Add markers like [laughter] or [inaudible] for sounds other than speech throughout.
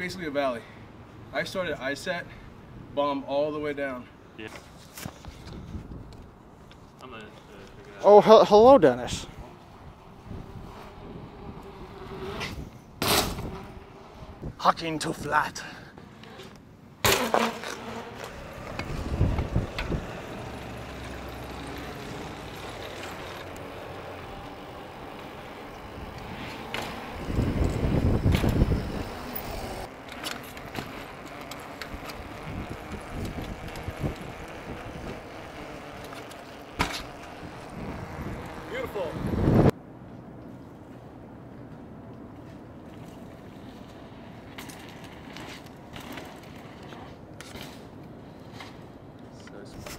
basically a valley. I started I set, bomb all the way down. Yeah. I'm gonna uh, out. Oh, he- hello, Dennis. Hucking to flat. Beautiful.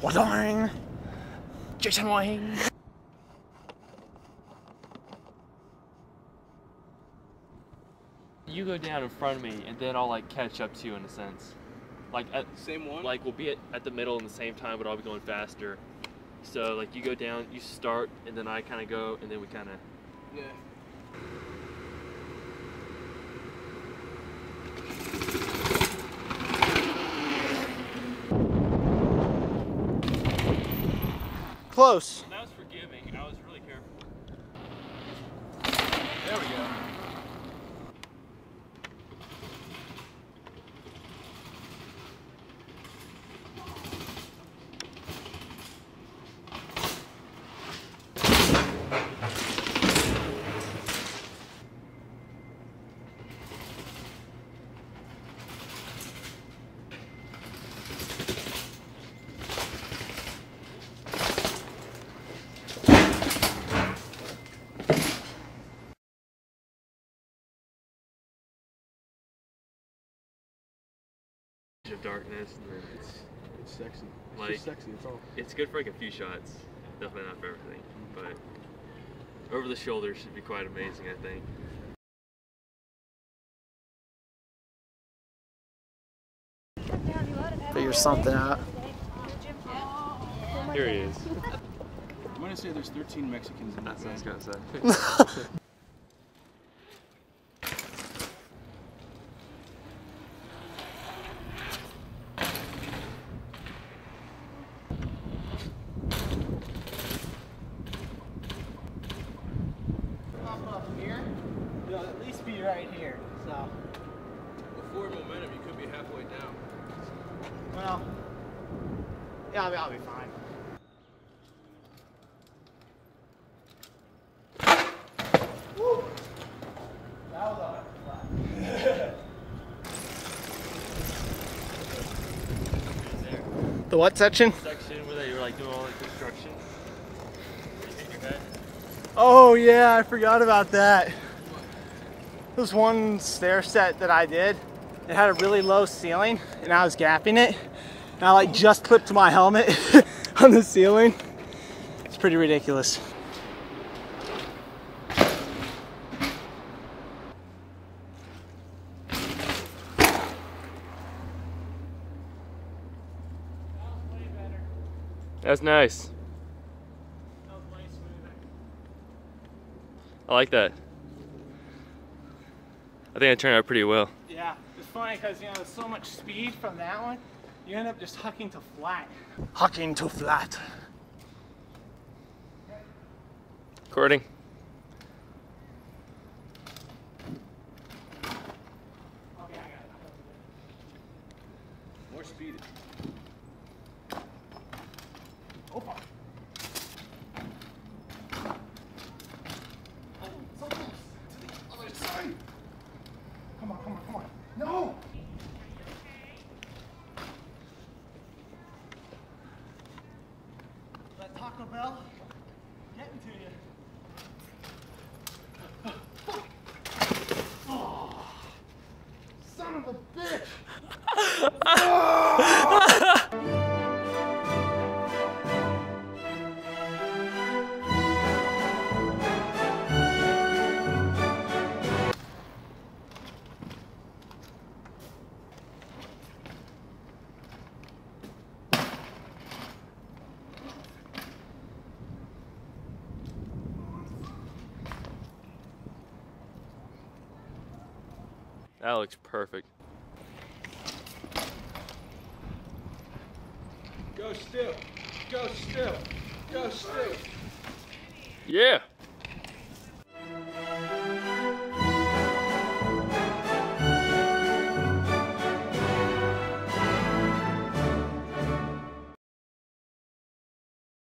Wadoing. Jason Wayne. You go down in front of me, and then I'll like catch up to you in a sense. Like at, Same one? like we'll be at, at the middle in the same time, but I'll be going faster. So like you go down, you start, and then I kind of go, and then we kind of. Yeah. Close. Of darkness, and then it's It's sexy. It's Like- just sexy, it's all. it's good for like a few shots. Definitely not for everything, but over the shoulder should be quite amazing. I think. Figure something out. Here he is. I'm gonna say there's 13 Mexicans in that That's what I was van. gonna say. Up here, you'll at least be right here. So, With forward momentum, you could be halfway down. well, yeah, I'll be, I'll be fine. Woo! That was a hard flat. The what section? Section where they were like doing all the construction. You hit your head. Oh yeah, I forgot about that. Was one stair set that I did. It had a really low ceiling, and I was gapping it. And I like just clipped my helmet [laughs] on the ceiling. It's pretty ridiculous. That's nice. I like that. I think it turned out pretty well. Yeah, it's funny because you know there's so much speed from that one, you end up just hucking to flat. Hucking to flat. Recording. Okay, I got it. More speed. Opa. Oh, so close. To the other side. Come on, come on. No! That Taco Bell getting to you. That looks perfect. Go still. Go still. Go still. Yeah.